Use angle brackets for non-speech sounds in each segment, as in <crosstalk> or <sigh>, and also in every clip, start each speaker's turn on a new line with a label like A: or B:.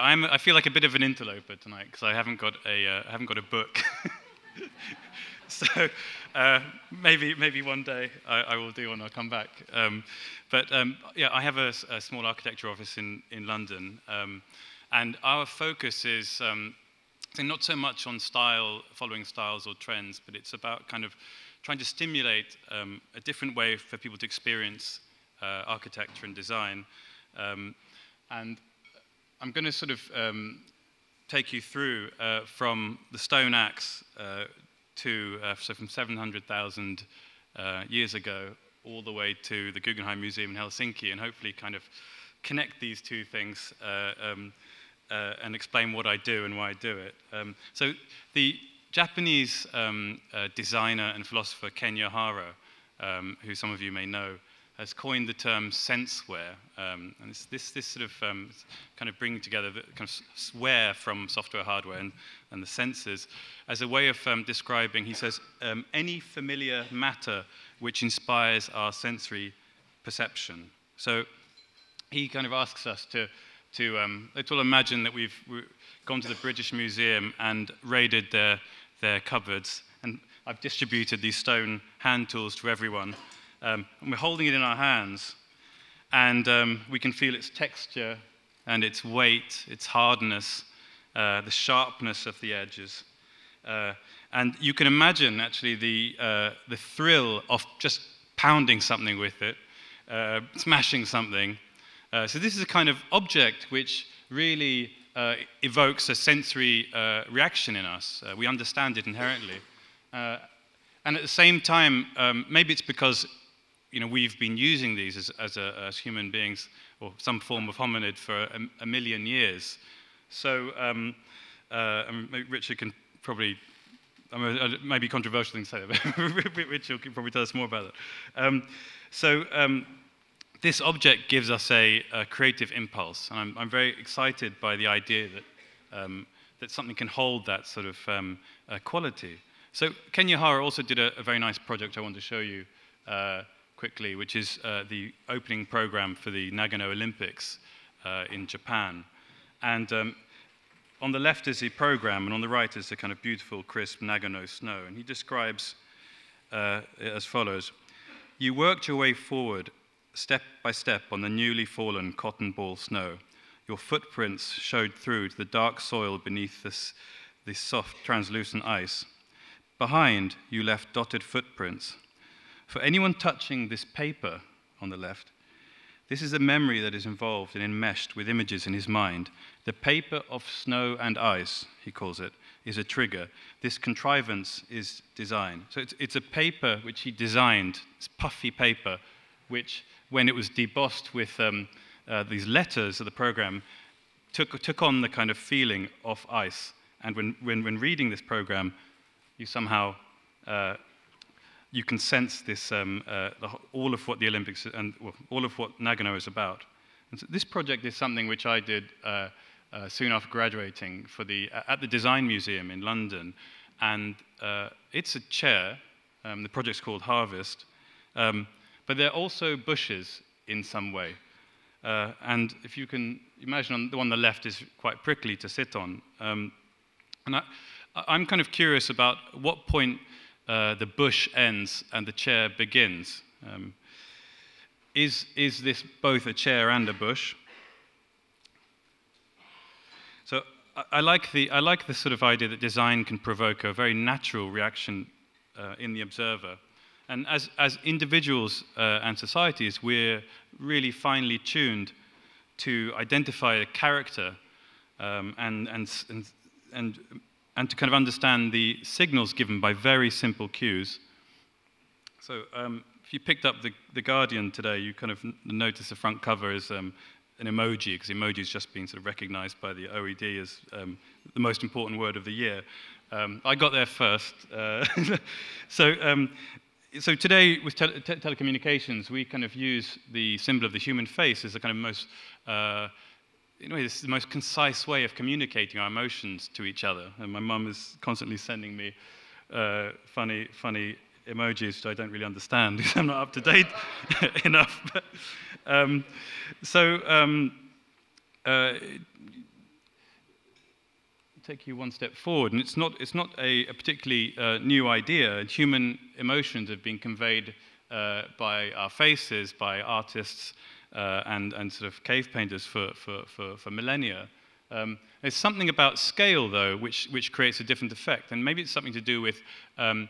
A: yeah, I'm, I feel like a bit of an interloper tonight because I haven't got a, uh, I haven't got a book. <laughs> so uh, maybe, maybe one day I, I, will do one. I'll come back. Um, but um, yeah, I have a, a, small architecture office in, in London. Um, and our focus is um, not so much on style, following styles or trends, but it's about kind of trying to stimulate um, a different way for people to experience uh, architecture and design. Um, and I'm going to sort of um, take you through uh, from the stone axe uh, to, uh, so from 700,000 uh, years ago all the way to the Guggenheim Museum in Helsinki, and hopefully kind of connect these two things uh, um, uh, and explain what I do and why I do it. Um, so the Japanese um, designer and philosopher Kenya Hara, um, who some of you may know, has coined the term senseware. Um, and it's this, this sort of um, kind of bringing together the kind of ware from software, hardware, and, and the senses as a way of um, describing, he says, um, any familiar matter which inspires our sensory perception. So he kind of asks us to, to um, let's all imagine that we've gone to the British Museum and raided their their cupboards. And I've distributed these stone hand tools to everyone. Um, and we're holding it in our hands, and um, we can feel its texture and its weight, its hardness, uh, the sharpness of the edges. Uh, and you can imagine actually the, uh, the thrill of just pounding something with it, uh, smashing something. Uh, so, this is a kind of object which really uh, evokes a sensory reaction in us. We understand it inherently. And at the same time, um, maybe it's because you know, we've been using these as, as, a, as human beings or some form of hominid for a, a million years. So um, uh, Richard can probably I mean, uh, maybe controversial thing to say, but <laughs> Richard can probably tell us more about it. Um, so um, this object gives us a, a creative impulse. And I'm, I'm, very excited by the idea that, um, that something can hold that sort of um, uh, quality. So Kenya Hara also did a, a, very nice project I want to show you uh, quickly, which is uh, the opening program for the Nagano Olympics uh, in Japan. And um, on the left is the program, and on the right is the kind of beautiful, crisp Nagano snow. And he describes uh, as follows You worked your way forward step by step on the newly fallen cotton ball snow. Your footprints showed through to the dark soil beneath this, this soft, translucent ice. Behind, you left dotted footprints. For anyone touching this paper on the left, this is a memory that is involved and enmeshed with images in his mind. The paper of snow and ice, he calls it, is a trigger. This contrivance is design. So it's, it's a paper which he designed, it's puffy paper, which when it was debossed with um, uh, these letters of the program, took, took on the kind of feeling of ice. And when, when, when reading this program, you somehow uh, you can sense this, um, uh, the, all of what the Olympics and well, all of what Nagano is about. So this project is something which I did uh, uh, soon after graduating for the, at the Design Museum in London. And uh, it's a chair, um, the project's called Harvest, um, but they're also bushes in some way. Uh, and if you can imagine, on the one on the left is quite prickly to sit on. Um, and I, am kind of curious about what point uh, the bush ends and the chair begins. Um, is, is this both a chair and a bush? So I, I, like the, I like the sort of idea that design can provoke a very natural reaction uh, in the observer. And as, as individuals uh, and societies, we're really finely tuned to identify a character um, and, and, and, and, and to kind of understand the signals given by very simple cues. So um, if you picked up the, the Guardian today, you kind of notice the front cover is um, an emoji, because emoji has just been sort of recognized by the OED as um, the most important word of the year. Um, I got there first. Uh, <laughs> so um, so today with te telecommunications, we kind of use the symbol of the human face as the kind of most, uh, in a way, this is the most concise way of communicating our emotions to each other. And my mum is constantly sending me uh, funny, funny emojis, which I don't really understand <laughs> because I'm not up to date <laughs> enough. But, um, so, um, uh, take you one step forward, and it's not, it's not a, a particularly uh, new idea. Human emotions have been conveyed uh, by our faces, by artists uh, and, and sort of cave painters for, for, for, for millennia. Um, there's something about scale, though, which, which creates a different effect. And maybe it's something to do with um,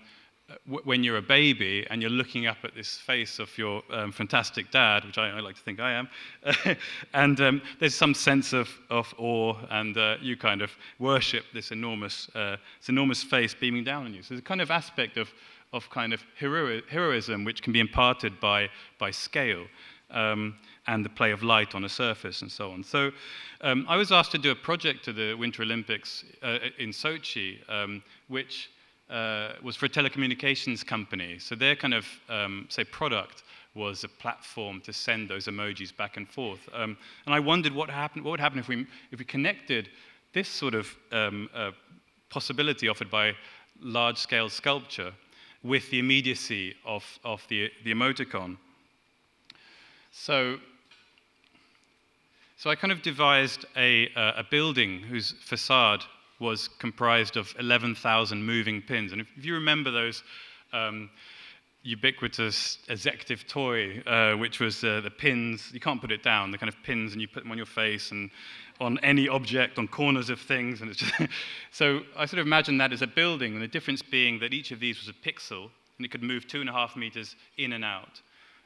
A: when you're a baby and you're looking up at this face of your um, fantastic dad, which I, I, like to think I am, <laughs> and um, there's some sense of, of awe, and uh, you kind of worship this enormous, uh, this enormous face beaming down on you. So there's a kind of aspect of, of kind of hero- heroism which can be imparted by, by scale. Um, and the play of light on a surface and so on. So um, I was asked to do a project to the Winter Olympics uh, in Sochi, um, which uh, was for a telecommunications company. So their kind of, um, say, product was a platform to send those emojis back and forth. Um, and I wondered what, happened, what would happen if we, if we connected this sort of um, uh, possibility offered by large-scale sculpture with the immediacy of, of the, the emoticon. So, so I kind of devised a, uh, a building whose facade was comprised of 11,000 moving pins. And if, if you remember those um, ubiquitous executive toy, uh, which was uh, the pins, you can't put it down, the kind of pins, and you put them on your face and on any object, on corners of things. And it's just <laughs> so I sort of imagined that as a building, and the difference being that each of these was a pixel, and it could move two and a half meters in and out.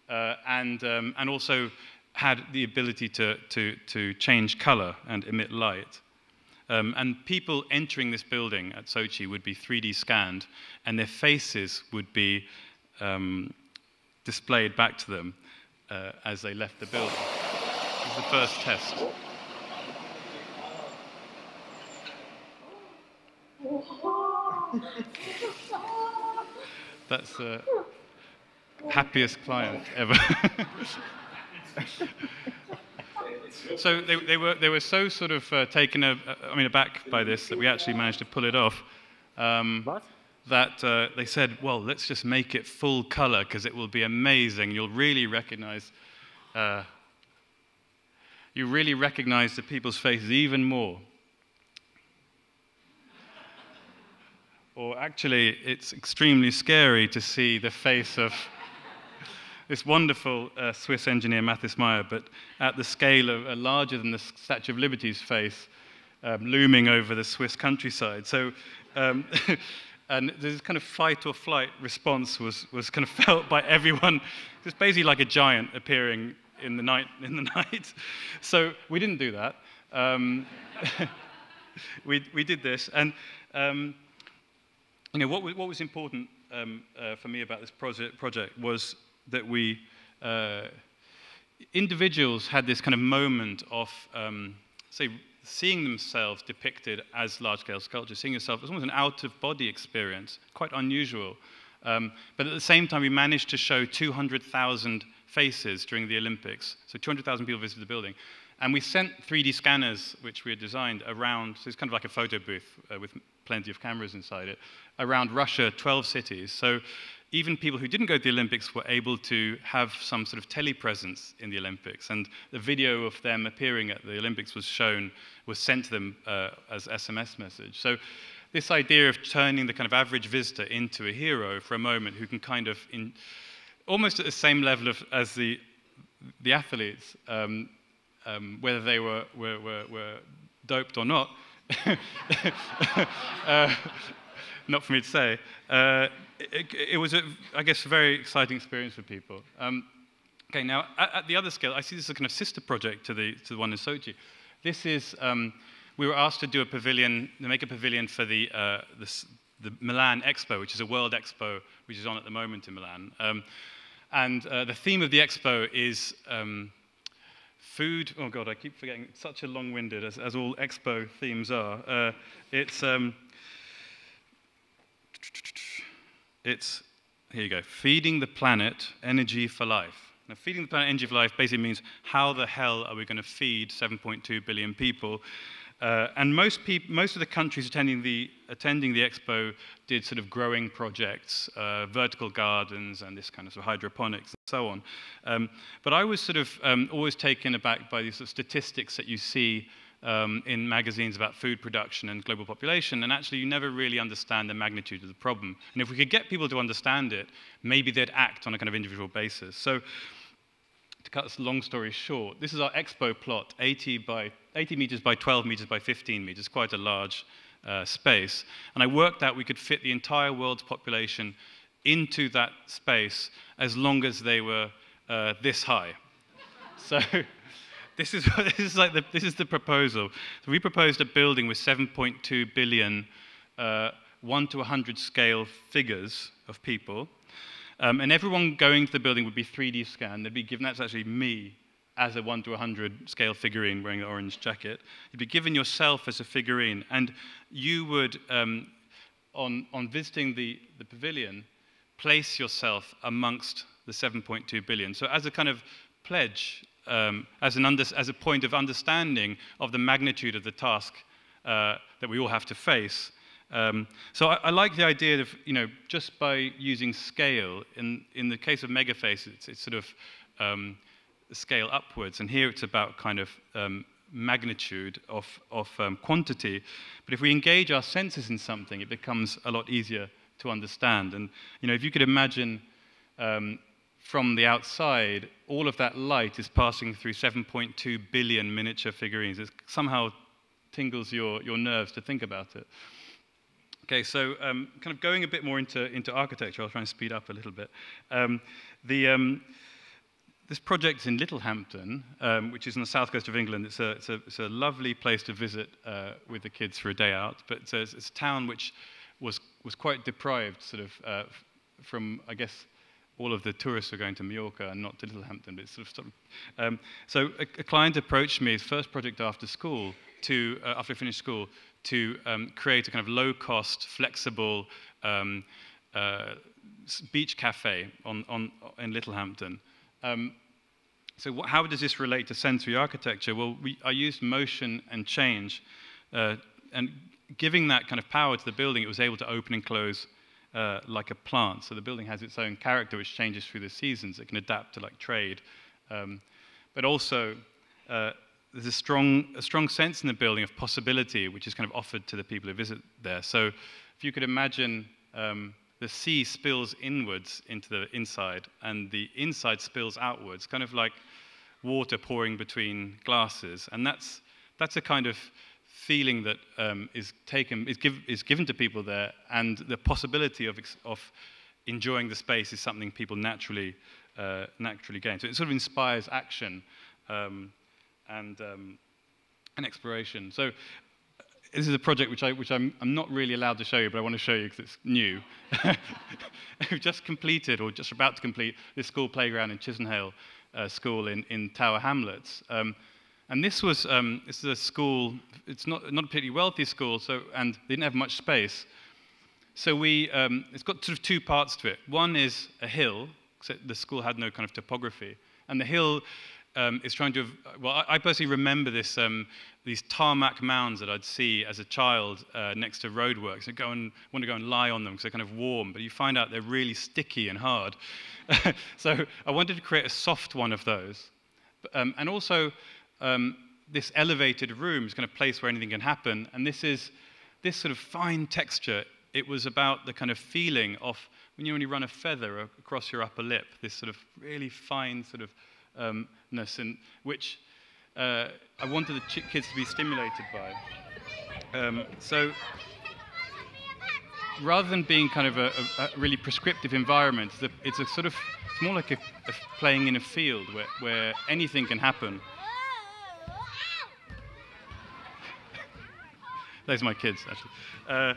A: Uh, and, um, and also had the ability to, to, to change color and emit light. Um, and people entering this building at Sochi would be 3D scanned, and their faces would be um, displayed back to them uh, as they left the building. This is the first test. <laughs> That's the happiest client ever. <laughs> so they, they, were, they were so sort of uh, taken a, I mean, aback by this that we actually managed to pull it off. Um. That uh, they said, well, let's just make it full color because it will be amazing. You'll really recognize, uh, you really recognize the people's faces even more. or actually, it's extremely scary to see the face of this wonderful uh, Swiss engineer, Mathis Meyer, but at the scale of uh, larger than the Statue of Liberty's face, um, looming over the Swiss countryside. So, um, <laughs> and this kind of fight or flight response was, was kind of <laughs> felt by everyone. It's basically like a giant appearing in the night. <laughs> In the night. So we didn't do that. Um, we, we did this, and um, you know what was, what was important um, uh, for me about this project, project was that we, uh, individuals had this kind of moment of, um, say, seeing themselves depicted as large-scale sculpture, seeing yourself as almost an out-of-body experience, quite unusual. Um, but at the same time, we managed to show 200,000 faces during the Olympics. So 200,000 people visited the building. And we sent 3D scanners, which we had designed around, so it's kind of like a photo booth uh, with plenty of cameras inside it, around Russia, 12 cities. So even people who didn't go to the Olympics were able to have some sort of telepresence in the Olympics. And the video of them appearing at the Olympics was shown, was sent to them uh, as SMS message. So this idea of turning the kind of average visitor into a hero for a moment who can kind of, in, almost at the same level of, as the, the athletes, um, um, whether they were, were, were, were doped or not, <laughs> uh, not for me to say, uh, it, it, was, a, I guess, a very exciting experience for people. Um, okay, now at, at, the other scale, I see this as a kind of sister project to the, to the one in Sochi. This is, um, we were asked to do a pavilion, to make a pavilion for the, uh, the, the, Milan Expo, which is a world expo which is on at the moment in Milan. Um, and uh, the theme of the expo is um, food. Oh, God, I keep forgetting. Such a long winded, as, as, all expo themes are. Uh, it's. Um, it's, here you go, feeding the planet energy for life. Now, feeding the planet energy for life basically means how the hell are we going to feed 7.2 billion people Uh, and most, most of the countries attending the, attending the expo did sort of growing projects, uh, vertical gardens, and this kind of, sort of hydroponics and so on. Um, but I was sort of um, always taken aback by these sort of statistics that you see um, in magazines about food production and global population, and actually you never really understand the magnitude of the problem. And if we could get people to understand it, maybe they'd act on a kind of individual basis. So to cut this long story short, this is our expo plot, 80 by 80 meters by 12 meters by 15 meters, quite a large uh, space. And I worked out we could fit the entire world's population into that space as long as they were uh, this high. <laughs> so this is, <laughs> this is like the, this is the proposal. So we proposed a building with 7.2 billion uh, 1 to 100 scale figures of people. Um, and everyone going to the building would be 3D scanned. They'd be given, that's actually me as a 1 to 100 scale figurine wearing the orange jacket. You'd be given yourself as a figurine, and you would, um, on, on visiting the, the pavilion, place yourself amongst the 7.2 billion. So, as a kind of pledge, um, as, as a point of understanding of the magnitude of the task uh, that we all have to face, um, so I, I, like the idea of, you know, just by using scale, in, in the case of Megaface, it's, it's sort of um, scale upwards, and here it's about kind of um, magnitude of, of um, quantity. But if we engage our senses in something, it becomes a lot easier to understand. And, you know, if you could imagine um, from the outside, all of that light is passing through 7.2 billion miniature figurines. It somehow tingles your, your nerves to think about it. Okay, so um, kind of going a bit more into, into architecture, I'll try and speed up a little bit. Um, the, um, this project is in Littlehampton, um, which is on the south coast of England. It's a, it's a, it's a lovely place to visit uh, with the kids for a day out, but it's a, it's a town which was, was quite deprived sort of uh, from, I guess, all of the tourists were going to Mallorca and not to Littlehampton. But of, sort of um, so a, a, client approached me, first project after school, to, uh, after I finished school, to um, create a kind of low-cost, flexible um, uh, beach cafe on, on, in Littlehampton. Um, so how does this relate to sensory architecture? Well, we, I used motion and change, uh, and giving that kind of power to the building, it was able to open and close uh, like a plant. So the building has its own character, which changes through the seasons. It can adapt to like trade, um, but also uh, there's a strong, a strong sense in the building of possibility, which is kind of offered to the people who visit there. So if you could imagine um, the sea spills inwards into the inside, and the inside spills outwards, kind of like water pouring between glasses. And that's, that's a kind of feeling that um, is taken, is, give, is given to people there, and the possibility of, of enjoying the space is something people naturally, uh, naturally gain. So it sort of inspires action. Um, and, um, and exploration. So this is a project which, I, which I'm, I'm not really allowed to show you, but I want to show you because it's new. <laughs> We've just completed, or just about to complete, this school playground in Chisenhale uh, School in, in Tower Hamlets. Um, and this was um, this is a school, it's not, not a particularly wealthy school, so, and they didn't have much space. So we, um, it's got sort of two parts to it. One is a hill, the school had no kind of topography. And the hill um, is trying to, well, I, I personally remember this, um, these tarmac mounds that I'd see as a child uh, next to roadworks. I go and want to go and lie on them because they're kind of warm, but you find out they're really sticky and hard. <laughs> so I wanted to create a soft one of those. Um, and also, um, this elevated room is kind of place where anything can happen. And this is this sort of fine texture. It was about the kind of feeling of when you only run a feather across your upper lip, this sort of really fine sort of um, and which uh, I wanted the kids to be stimulated by. Um, so rather than being kind of a, a, a really prescriptive environment, it's a, it's a, sort of, it's more like playing in a field where, where anything can happen. Those are my kids, actually. Uh,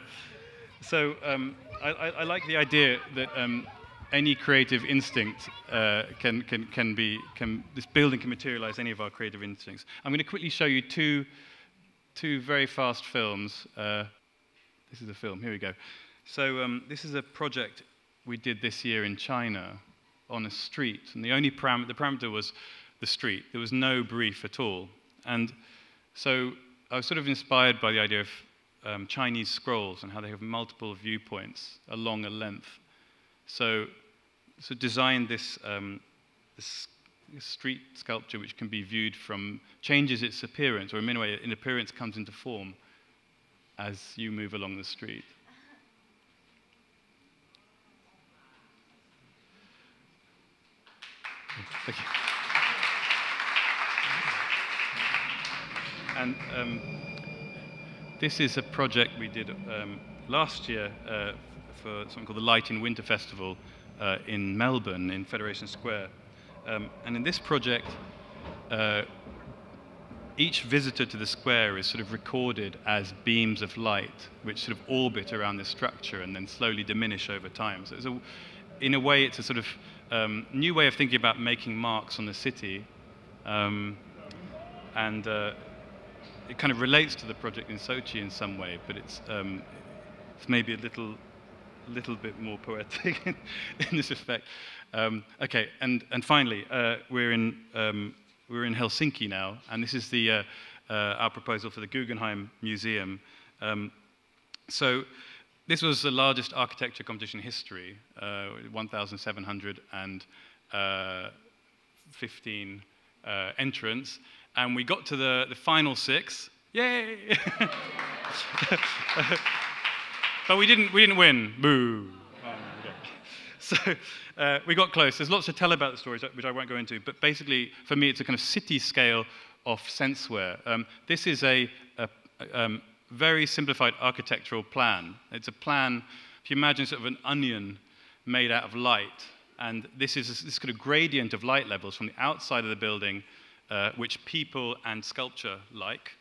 A: so um, I, I, I, like the idea that um, any creative instinct uh, can, can, can be, can, this building can materialize any of our creative instincts. I'm going to quickly show you two, two very fast films. Uh, this is a film, here we go. So um, this is a project we did this year in China on a street, and the only param- the parameter was the street. There was no brief at all. And so I was sort of inspired by the idea of um, Chinese scrolls and how they have multiple viewpoints along a length. So, so designed this, um, this street sculpture which can be viewed from, changes its appearance, or in many ways, in appearance comes into form as you move along the street. Thank you. And um, this is a project we did um, last year uh, for something called the Light in Winter Festival uh, in Melbourne, in Federation Square. Um, and in this project, uh, each visitor to the square is sort of recorded as beams of light, which sort of orbit around this structure and then slowly diminish over time. So, a, in a way, it's a sort of um, new way of thinking about making marks on the city. Um, and uh, it kind of relates to the project in Sochi in some way, but it's, um, it's maybe a little, little bit more poetic <laughs> in, this respect. Um, okay, and, and finally, uh, we're, in, um, we're in Helsinki now, and this is the, uh, uh, our proposal for the Guggenheim Museum. Um, so this was the largest architecture competition in history, uh, 1,715 uh, uh, entrants and we got to the, the final six. Yay! <laughs> but we didn't, we didn't win. Boo. Oh, okay. So uh, we got close. There's lots to tell about the stories, which I won't go into. But basically, for me, it's a kind of city scale of senseware. Um, this is a, a, um, very simplified architectural plan. It's a plan, if you imagine sort of an onion made out of light, and this is this kind of gradient of light levels from the outside of the building uh, which people and sculpture like,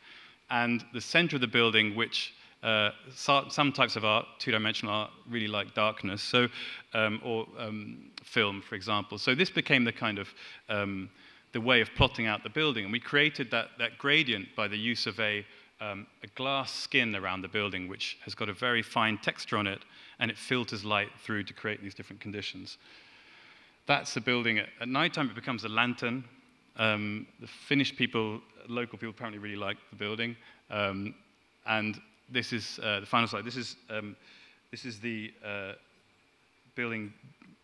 A: and the center of the building, which uh, some types of art, two-dimensional art, really like darkness, so, um, or um, film, for example. So this became the kind of um, the way of plotting out the building, and we created that, that gradient by the use of a, um, a glass skin around the building, which has got a very fine texture on it, and it filters light through to create these different conditions. That's the building. At, at nighttime, it becomes a lantern, um, the Finnish people, local people, apparently really like the building. Um, and this is uh, the final slide. This is, um, this is the uh, building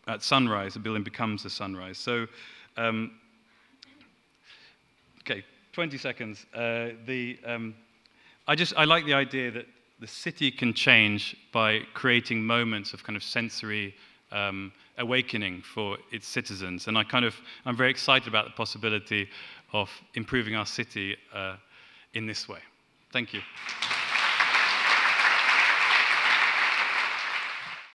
A: at sunrise. The building becomes the sunrise. So, um, okay, 20 seconds. Uh, the, um, I just I like the idea that the city can change by creating moments of kind of sensory um, awakening for its citizens. And I kind of, I'm very excited about the possibility of improving our city uh, in this way. Thank you.